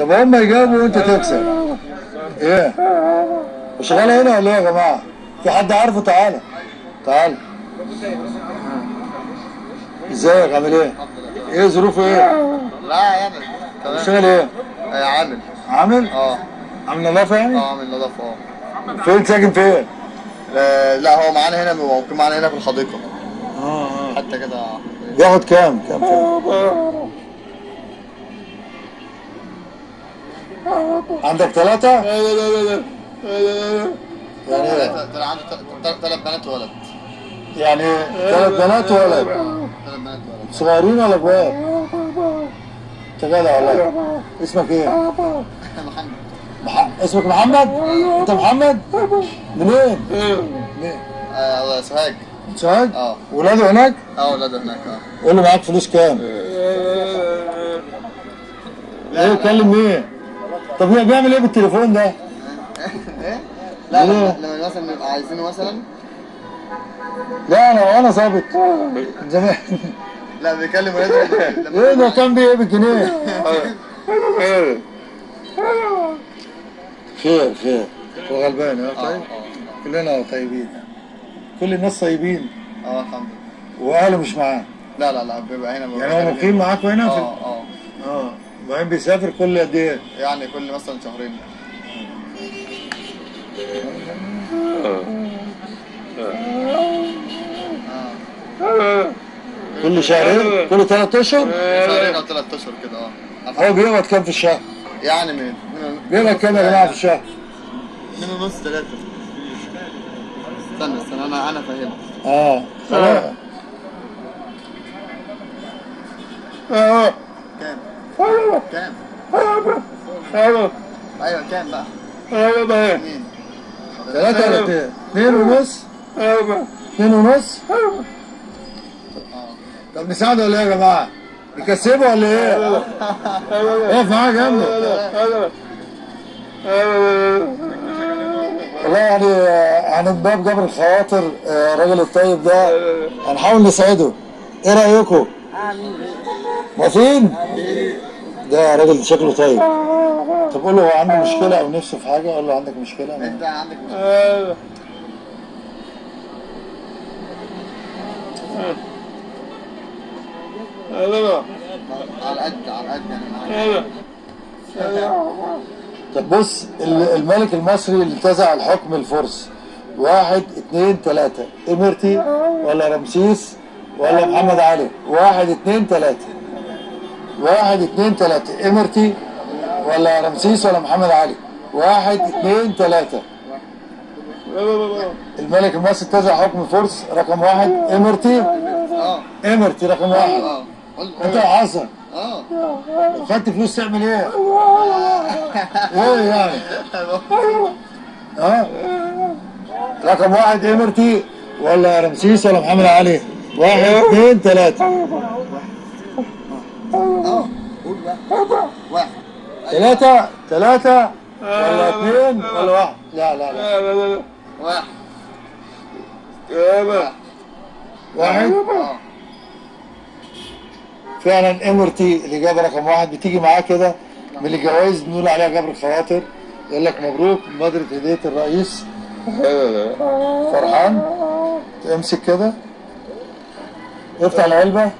طب هم يجاوبوا وانت تكسب. إيه؟ وشغال هنا ولا إيه يا جماعة؟ في حد عارفه؟ تعالى تعالى إزيك؟ عامل إيه؟ إيه ظروفه إيه؟ لا يعني تمام. شغال إيه؟ آه، عامل. عامل؟ آه. عامل نظافة يعني؟ آه عامل نظافة. آه فين ساكن فين؟ آه، لا هو معانا هنا ممكن معانا هنا في الحديقة. آه آه. حتى كده. بياخد كام؟ كام فين عندك ثلاثة؟ يعني إيه؟ ثلاثة ثلاثة عنده ثلاث ثلاث بنات وولد يعني ثلاث بنات وولد ثلاث بنات وولد صغيرين ولا كبار؟ انت جدع والله اسمك إيه؟ محمد مح... اسمك محمد؟ أنت محمد؟ منين؟ منين؟ آه سوهاج سعاد؟ آه ولاده هناك؟ آه ولاده هناك آه قول له معاك فلوس كام؟ إيه كلم مين؟ طب هو بيعمل إيه بالتليفون ده؟ إيه؟ لا ليه؟ لما لما مثلا نبقى عايزينه مثلا؟ لا أنا أنا ظابط زمان لا بيكلم ولاده إيه ده؟ كان بيه بالجنيه؟ خير خير. هو غلبان آه طيب؟ آه. كلنا طيبين. كل الناس طيبين. آه الحمد لله. وأهله مش معاه. لا لا لا بيبقى هنا يعني هو مقيم معاكم هنا في آه آه. آه. وبعدين بيسافر كل قد إيه؟ يعني كل مثلا شهرين كل شهرين؟ كل ثلاث أشهر؟ شهرين أو ثلاث أشهر كده آه هو بيقبض كام في الشهر؟ يعني من بيقبض كام يا جماعة في الشهر؟ من ونص ثلاثة استنى استنى أنا أنا فاهمك آه خلاص آه كام؟ كام؟ أيوه كام بقى؟ اثنين ثلاثة ولا اثنين؟ اثنين ونص؟ اثنين ونص؟ طب نساعده ولا إيه يا جماعة؟ نكسبه ولا إيه؟ اقف معاه جنبه والله يعني آه، عن باب جبر الخواطر آه، الراجل الطيب ده هنحاول نساعده إيه رأيكم؟ موافقين؟ ده راجل شكله طيب. طب قول له هو عنده مشكلة أو نفسه في حاجة؟ قول له عندك مشكلة. انت عندك مشكلة. على قد على قد يعني. معاك. طب بص ال- الملك المصري اللي انتزع الحكم الفرس. واحد اتنين تلاتة. امرتي ولا رمسيس ولا محمد علي؟ واحد اتنين تلاتة. واحد اتنين تلاتة امرتي ولا رمسيس ولا محمد علي؟ واحد اتنين تلاتة الملك المصري انتزع حكم الفرس رقم واحد. امرتي آه. امرتي رقم واحد. آه. أنت حسن آه. خدت فلوس تعمل إيه؟ إيه يعني؟ ها؟ رقم واحد امرتي ولا رمسيس ولا محمد علي؟ واحد اثنين ثلاثة. آه واحد ثلاثة ثلاثة ولا اثنين ولا واحد؟ لا لا لا. واحد. واحد آه فعلا امرتي الإجابة رقم واحد بتيجي معاه كده من الجوائز بنقول عليها جبر الخواطر. يقول لك مبروك مبادرة هدية الرئيس. فرحان. امسك كده. افتح العلبة.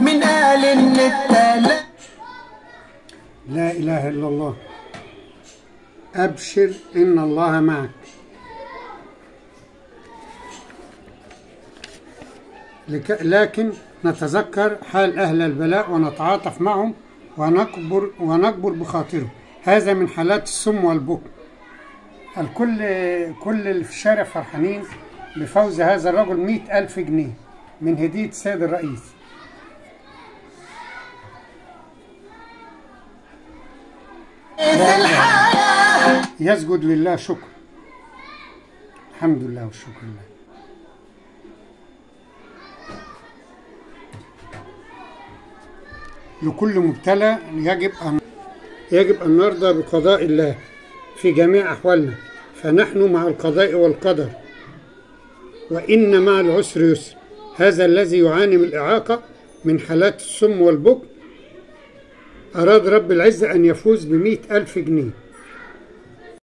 من قال ان لا إله إلا الله. أبشر إن الله معك. لك لكن نتذكر حال أهل البلاء ونتعاطف معهم ونكبر ونكبر بخاطرهم. هذا من حالات السم والبكم. الكل كل اللي في الشارع فرحانين بفوز هذا الرجل مئة ألف جنيه. من هدية السيد الرئيس. يسجد لله شكر. الحمد لله والشكر لله. لكل مبتلى يجب أن يجب أن نرضى بقضاء الله في جميع أحوالنا. فنحن مع القضاء والقدر. وإن مع العسر يسر. هذا الذي يعاني من الإعاقة من حالات السم والبكم. أراد رب العزة أن يفوز بمئة ألف جنيه.